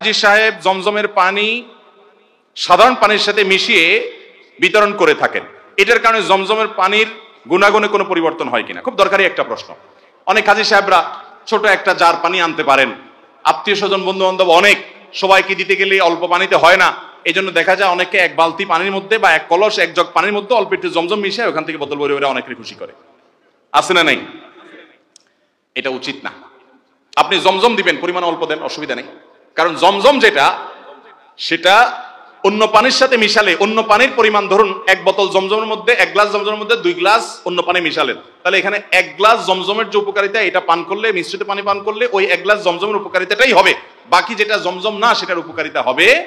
হাজি সাহেব জমজমের পানি, সাধারণ পানির সাথে মিশিয়ে বিতরণ করে থাকেন। এটার কারণে জমজমের পানির গুণাগুণে কোনো পরিবর্তন হয় কিনা? খুব দরকারি একটা প্রশ্ন। অনেক হাজি সাহেবরা ছোট একটা জার পানি আনতে পারেন। আত্মীয় স্বজন বন্ধু বান্ধব অনেক, সবাইকে দিতে গেলে অল্প পানিতে হয় না। এই জন্য দেখা যায় অনেকে এক বালতি পানির মধ্যে বা এক কলস, এক জগ পানির মধ্যে অল্প একটু জমজম মিশিয়ে ওখান থেকে বোতল ভরে অনেকের খুশি করে। আছে না নাই? এটা উচিত না। আপনি জমজম দিবেন, পরিমাণ অল্প দেন, অসুবিধা নেই। কারণ জমজম যেটা, সেটা অন্য পানির সাথে মিশালে, অন্য পানির পরিমাণ ধরুন এক বোতল জমজমের মধ্যে, এক গ্লাস জমজমের মধ্যে দুই গ্লাস অন্য পানি মিশালেন। তাহলে এখানে এক গ্লাস জমজমের যে উপকারিতা, এটা পান করলে, মিশ্রিত পানি পান করলে ওই এক গ্লাস জমজমের উপকারিতাটাই হবে। বাকি যেটা জমজম না, সেটার উপকারিতা হবে।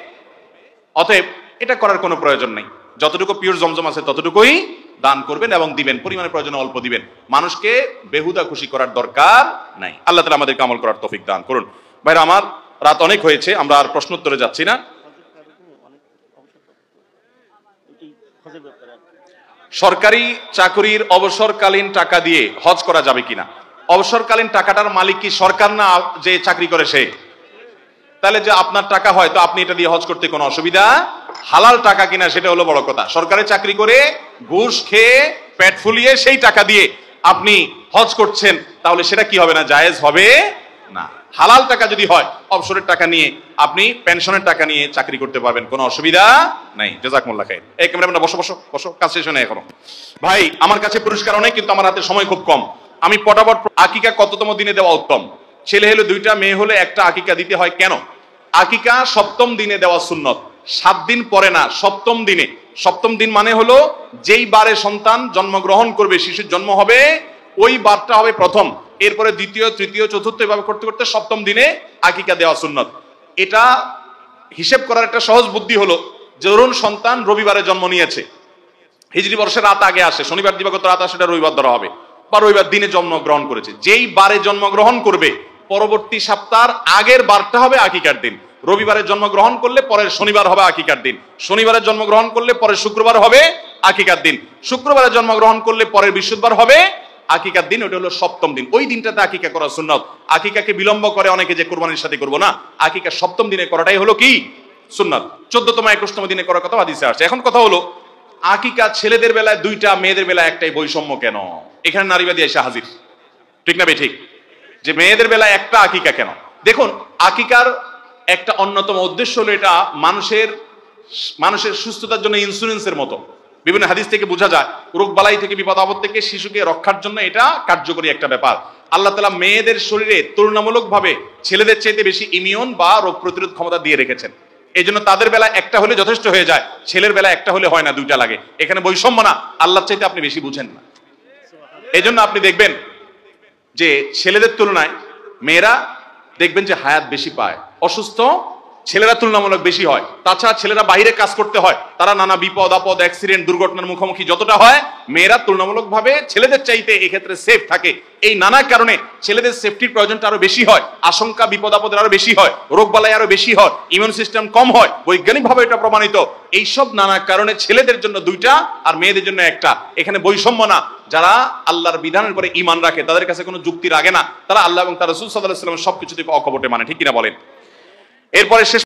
অতএব এটা করার কোনো প্রয়োজন নেই। যতটুকু পিওর জমজম আছে, ততটুকুই দান করবেন এবং দিবেন। পরিমাণের প্রয়োজনে অল্প দিবেন। মানুষকে বেহুদা খুশি করার দরকার নাই। আল্লাহ তালা আমাদেরকে আমল করার তফিক দান করুন। ভাইরা, আমার রাত অনেক হয়েছে, আমরা আর প্রশ্নোত্তরে যাচ্ছি না। সরকারি চাকরির অবসরকালীন টাকা দিয়ে হজ করা যাবে কিনা? অবসরকালীন টাকাটার মালিক কি সরকার না যে চাকরি করে সে? তাহলে যে আপনার টাকা হয়, তো আপনি এটা দিয়ে হজ করতে কোনো অসুবিধা? হালাল টাকা কিনা সেটা হলো বড় কথা। সরকারি চাকরি করে ঘুষ খেয়ে পেট ফুলিয়ে সেই টাকা দিয়ে আপনি হজ করছেন, তাহলে সেটা কি হবে না? জায়েজ হবে না। হালাল টাকা যদি হয়, অবসরের টাকা নিয়ে আপনি পেনশনের টাকা নিয়ে চাকরি করতে পারবেন, কোনো অসুবিধা নাই। জাজাকমুল্লাহ খাই এই ক্যামেরাম্যানটা বসো বসো বসো, কাজ শেষ হয় এখনও। ভাই, আমার কাছে পুরস্কার অনেক, কিন্তু আমার হাতে সময় খুব কম। আমি পটাপট আকিকা কততম দিনে দেওয়া উত্তম? ছেলে হলে দুইটা, মেয়ে হলে একটা আকিকা দিতে হয় কেন? আকিকা সপ্তম দিনে দেওয়া সুন্নত। সাত দিন পরে না, সপ্তম দিনে। সপ্তম দিন মানে হলো, যেই বারে সন্তান জন্মগ্রহণ করবে, শিশুর জন্ম হবে, ওই বারটা হবে প্রথম। এরপরে দ্বিতীয়, তৃতীয়, চতুর্থ এভাবে করতে করতে সপ্তম দিনে আকিকা দেওয়া সুন্নত। এটা হিসেব করার একটা সহজ বুদ্ধি হলো ধরুন সন্তান রবিবারে জন্ম নিয়েছে। হিজরি বর্ষের রাত আগে আসে, শনিবার, দিবাগত রাত আসে, এটা রবিবার ধরা হবে। বা রবিবার দিনে জন্মগ্রহণ করেছে। যেই বারে জন্মগ্রহণ করবে, পরবর্তী সপ্তাহের আগের বারটা হবে আকিকার দিন। রবিবারে জন্মগ্রহণ করলে পরের শনিবার হবে আকিকার দিন। শনিবারে জন্মগ্রহণ করলে পরের শুক্রবার হবে আকিকার দিন। শুক্রবারে জন্মগ্রহণ করলে পরের বৃহস্পতিবার হবে আকিকার দিন ওটা হলো সপ্তম দিন। ওই দিনটাতে আকিকা করা সুন্নত। আকিকাকে বিলম্ব করে অনেকে যে কোরবানির সাথে করব না, আকিকা সপ্তম দিনে করাটাই হলো কি? সুন্নত। চোদ্দতম, একুশতম দিনে করার কথা হাদিসে আসছে। এখন কথা হলো, আকিকা ছেলেদের বেলায় দুইটা, মেয়েদের বেলায় একটাই বৈষম্য কেন? এখানে নারীবাদী এসে হাজির। ঠিক না ঠিক। যে মেয়েদের বেলায় একটা আকিকা কেন? দেখুন, আকিকার একটা অন্যতম উদ্দেশ্য হলো এটা মানুষের মানুষের সুস্থতার জন্য ইন্স্যুরেন্সের মতো। বিভিন্ন হাদিস থেকে বোঝা যায় রোগ বালাই থেকে, বিপদ আপদ থেকে শিশুকে রক্ষার জন্য এটা কার্যকরী একটা ব্যাপার। আল্লাহ তালা মেয়েদের শরীরে তুলনামূলকভাবে ছেলেদের চাইতে বেশি ইমিউন বা রোগ প্রতিরোধ ক্ষমতা দিয়ে রেখেছেন। এই জন্য তাদের বেলা একটা হলে যথেষ্ট হয়ে যায়, ছেলের বেলা একটা হলে হয় না, দুইটা লাগে। এখানে বৈষম্য না আল্লাহ চাইতে আপনি বেশি বুঝেন না। এই জন্য আপনি দেখবেন যে ছেলেদের তুলনায় মেয়েরা দেখবেন যে হায়াত বেশি পায়, অসুস্থ ছেলেরা তুলনামূলক বেশি হয়। তাছাড়া ছেলেরা বাইরে কাজ করতে হয়। তারা নানা বিপদ, আপদ অ্যাক্সিডেন্ট দুর্ঘটনার মুখোমুখি যতটা হয়, মেয়েরা তুলনামূলকভাবে ছেলেদের চাইতে এক্ষেত্রে সেফ থাকে। এই নানা কারণে ছেলেদের সেফটির প্রয়োজনটা আরও বেশি হয়। আশঙ্কা, বিপদ, আপদের আরও বেশি হয়। রোগ বালাই আরও বেশি হয়। ইমিউন সিস্টেম কম হয়। বৈজ্ঞানিকভাবে এটা প্রমাণিত। এইসব নানা কারণে ছেলেদের জন্য দুইটা আর মেয়েদের জন্য একটা। এখানে বৈষম্য না। যারা আল্লাহর বিধানের পরে ইমান রাখে, তাদের কাছে কোনো যুক্তি রাখে না। তারা আল্লাহ এবং তার রসুল সাল্লাহ সাল্লামের সবকিছু থেকে অকপটে মানে ঠিক কিনা বলেন? এরপরে শেষ